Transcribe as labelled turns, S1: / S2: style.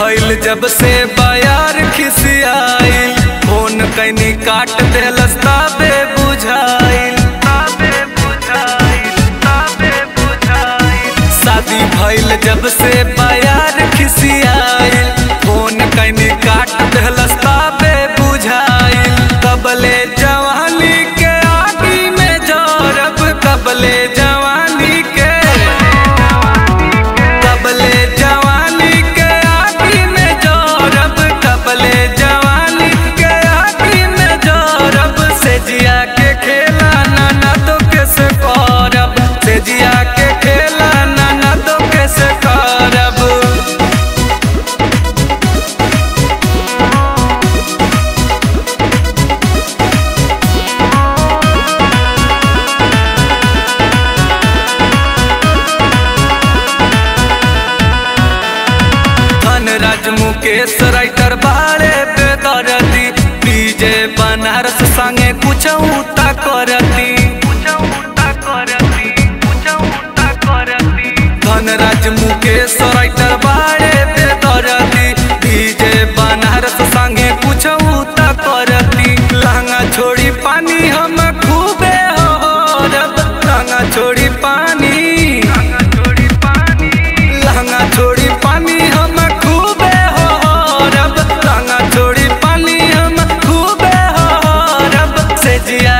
S1: भइल जब से बयार खिसियाइल फ़ोन कैनी काट देलस ताबे बुझाइल। शादी भइल जब से धनराज मुकेश राइटर बाड़े पे दरती डीजे बनारस संगे कुछ उठा करती। धनराज मुकेश जिया